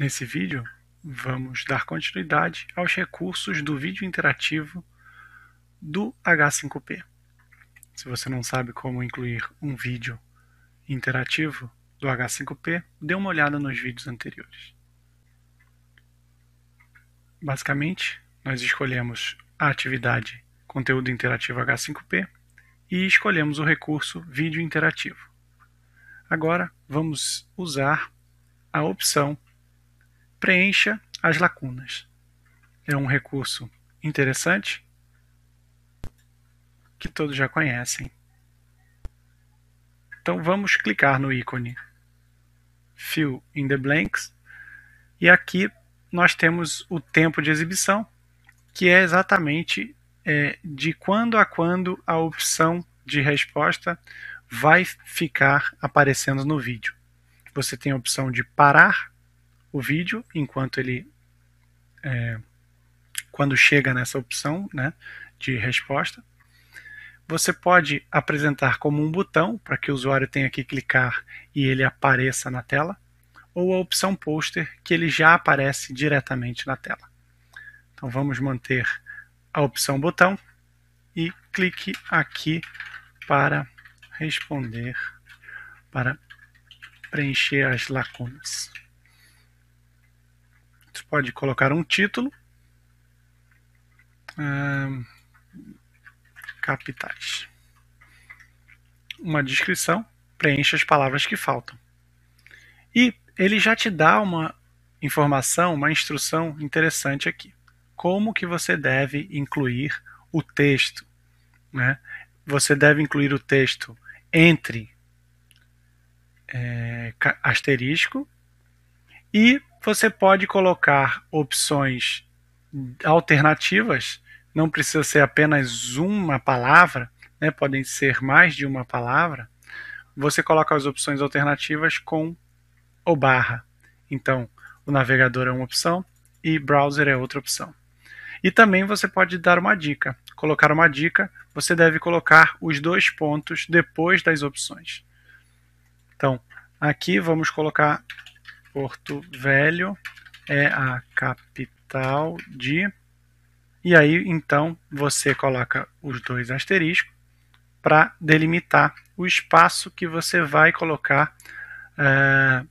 Nesse vídeo, vamos dar continuidade aos recursos do vídeo interativo do H5P. Se você não sabe como incluir um vídeo interativo do H5P, dê uma olhada nos vídeos anteriores. Basicamente, nós escolhemos a atividade Conteúdo Interativo H5P e escolhemos o recurso Vídeo Interativo. Agora, vamos usar a opção Preencha as lacunas. É um recurso interessante que todos já conhecem. Então vamos clicar no ícone Fill in the Blanks e aqui nós temos o tempo de exibição, que é exatamente é, de quando a quando a opção de resposta vai ficar aparecendo no vídeo. Você tem a opção de parar o vídeo enquanto ele é, quando chega nessa opção né, de resposta. Você pode apresentar como um botão para que o usuário tenha que clicar e ele apareça na tela, ou a opção poster que ele já aparece diretamente na tela. Então vamos manter a opção botão e clique aqui para responder, para preencher as lacunas. Pode colocar um título, capitais, uma descrição, preencha as palavras que faltam. E ele já te dá uma informação, uma instrução interessante aqui. Como que você deve incluir o texto. Né? Você deve incluir o texto entre é, asterisco e você pode colocar opções alternativas, não precisa ser apenas uma palavra, né, podem ser mais de uma palavra. Você coloca as opções alternativas com o barra. Então, o navegador é uma opção e browser é outra opção. E também você pode dar uma dica. Colocar uma dica, você deve colocar os dois pontos depois das opções. Então, aqui vamos colocar Porto Velho é a capital de. E aí, então, você coloca os dois asteriscos para delimitar o espaço que você vai colocar é,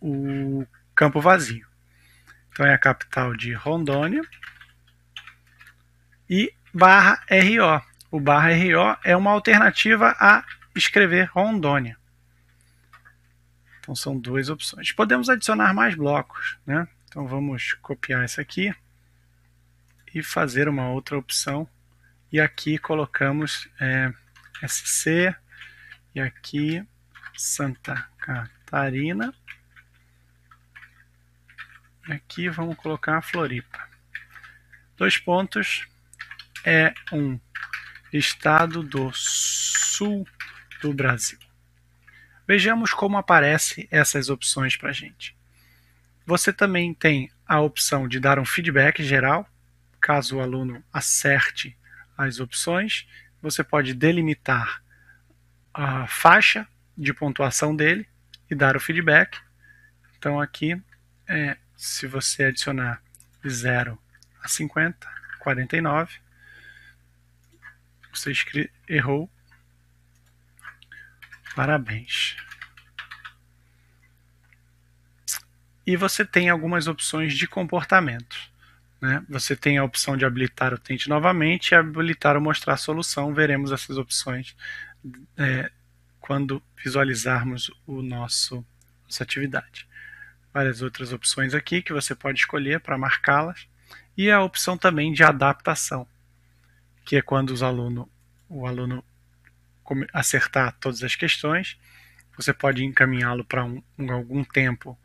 o campo vazio. Então, é a capital de Rondônia. E barra RO. O barra RO é uma alternativa a escrever Rondônia. Então são duas opções. Podemos adicionar mais blocos, né? Então vamos copiar essa aqui e fazer uma outra opção. E aqui colocamos é, SC e aqui Santa Catarina. E aqui vamos colocar Floripa. Dois pontos é um estado do sul do Brasil. Vejamos como aparecem essas opções para a gente. Você também tem a opção de dar um feedback geral, caso o aluno acerte as opções. Você pode delimitar a faixa de pontuação dele e dar o feedback. Então aqui, é, se você adicionar 0 a 50, 49, você errou Parabéns. E você tem algumas opções de comportamento. Né? Você tem a opção de habilitar o tente novamente e habilitar o mostrar solução. Veremos essas opções é, quando visualizarmos o nosso nossa atividade. Várias outras opções aqui que você pode escolher para marcá-las. E a opção também de adaptação, que é quando os aluno, o aluno acertar todas as questões, você pode encaminhá-lo para um, um, algum tempo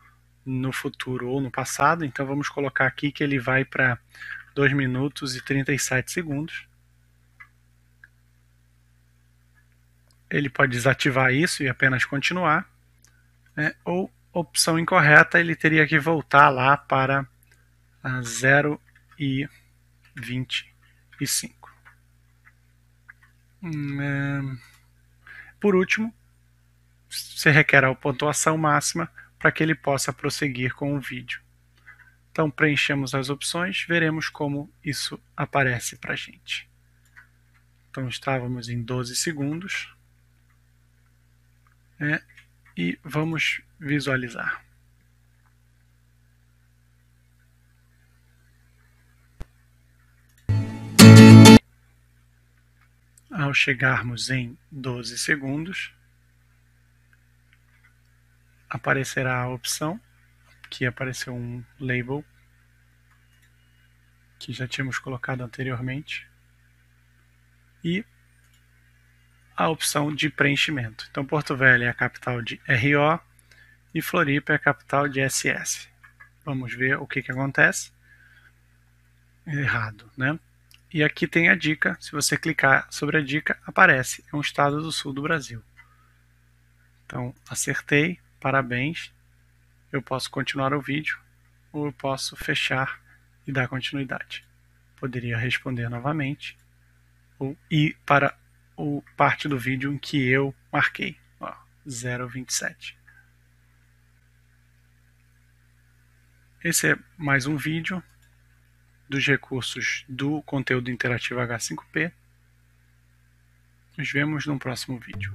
no futuro ou no passado. Então vamos colocar aqui que ele vai para 2 minutos e 37 segundos. Ele pode desativar isso e apenas continuar. Né? Ou opção incorreta, ele teria que voltar lá para 0 e 25. Hum, por último, se requer a pontuação máxima, para que ele possa prosseguir com o vídeo. Então preenchemos as opções, veremos como isso aparece para a gente. Então estávamos em 12 segundos né, e vamos visualizar. Ao chegarmos em 12 segundos, aparecerá a opção que apareceu um label que já tínhamos colocado anteriormente e a opção de preenchimento. Então Porto Velho é a capital de RO e Floripa é a capital de SS. Vamos ver o que, que acontece. Errado, né? E aqui tem a dica, se você clicar sobre a dica, aparece, é um estado do sul do Brasil. Então, acertei, parabéns. Eu posso continuar o vídeo ou eu posso fechar e dar continuidade. Poderia responder novamente ou ir para o parte do vídeo em que eu marquei, ó, 027. Esse é mais um vídeo dos recursos do conteúdo interativo H5P. Nos vemos no próximo vídeo.